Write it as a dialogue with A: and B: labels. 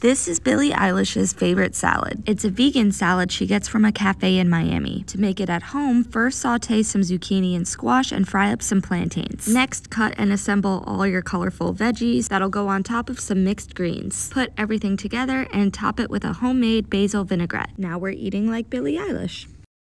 A: This is Billie Eilish's favorite salad. It's a vegan salad she gets from a cafe in Miami. To make it at home, first saute some zucchini and squash and fry up some plantains. Next, cut and assemble all your colorful veggies that'll go on top of some mixed greens. Put everything together and top it with a homemade basil vinaigrette. Now we're eating like Billie Eilish.